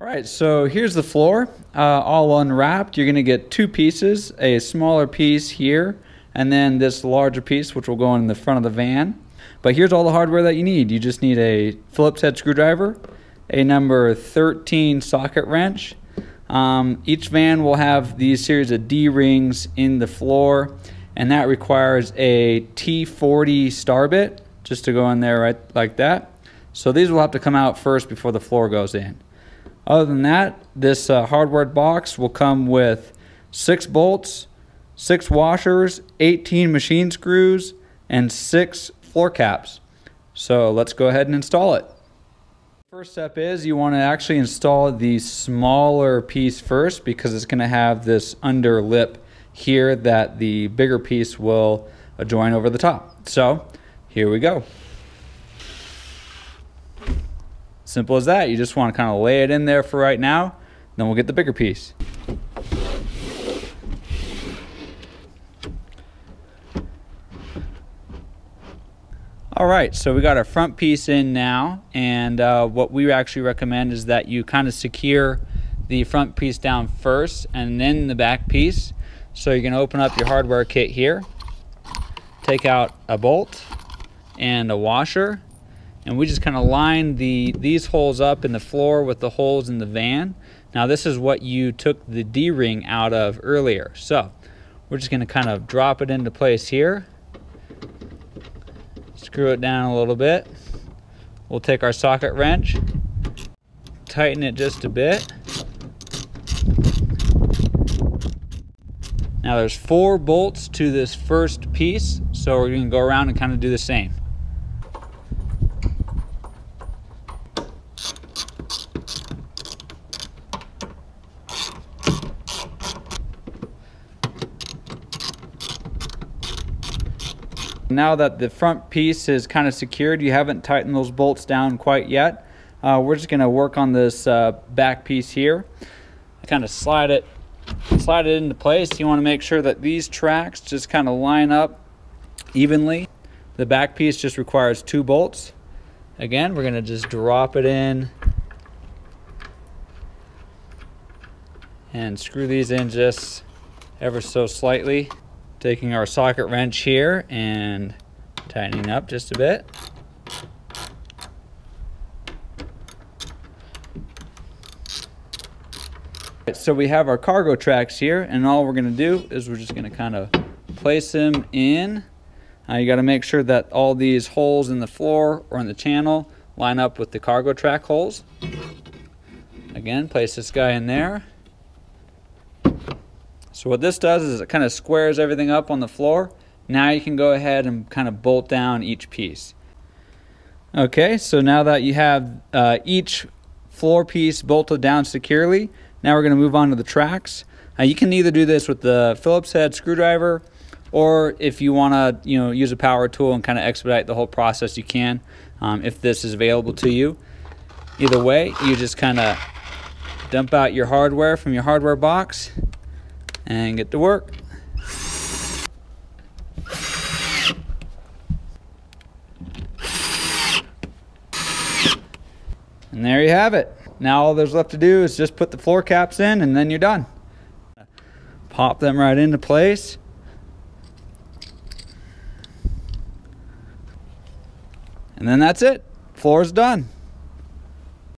All right, so here's the floor, uh, all unwrapped. You're gonna get two pieces, a smaller piece here, and then this larger piece, which will go in the front of the van. But here's all the hardware that you need. You just need a Phillips head screwdriver, a number 13 socket wrench. Um, each van will have these series of D-rings in the floor, and that requires a T40 star bit, just to go in there right like that. So these will have to come out first before the floor goes in. Other than that, this uh, hardware box will come with six bolts, six washers, 18 machine screws, and six floor caps. So let's go ahead and install it. First step is you want to actually install the smaller piece first because it's going to have this under lip here that the bigger piece will join over the top. So here we go. Simple as that. You just want to kind of lay it in there for right now. Then we'll get the bigger piece. All right, so we got our front piece in now, and uh, what we actually recommend is that you kind of secure the front piece down first and then the back piece. So you're gonna open up your hardware kit here, take out a bolt and a washer, and we just kind of line the these holes up in the floor with the holes in the van. Now this is what you took the D-ring out of earlier. So we're just gonna kind of drop it into place here. Screw it down a little bit. We'll take our socket wrench, tighten it just a bit. Now there's four bolts to this first piece, so we're gonna go around and kind of do the same. Now that the front piece is kind of secured, you haven't tightened those bolts down quite yet. Uh, we're just going to work on this uh, back piece here. Kind of slide it, slide it into place. You want to make sure that these tracks just kind of line up evenly. The back piece just requires two bolts. Again, we're going to just drop it in and screw these in just ever so slightly. Taking our socket wrench here and tightening up just a bit. So we have our cargo tracks here and all we're going to do is we're just going to kind of place them in. Uh, you got to make sure that all these holes in the floor or in the channel line up with the cargo track holes. Again, place this guy in there. So what this does is it kind of squares everything up on the floor. Now you can go ahead and kind of bolt down each piece. Okay, so now that you have uh, each floor piece bolted down securely, now we're going to move on to the tracks. You can either do this with the Phillips head screwdriver, or if you want to, you know, use a power tool and kind of expedite the whole process, you can. Um, if this is available to you, either way, you just kind of dump out your hardware from your hardware box and get to work. And there you have it. Now all there's left to do is just put the floor caps in and then you're done. Pop them right into place. And then that's it. Floor is done.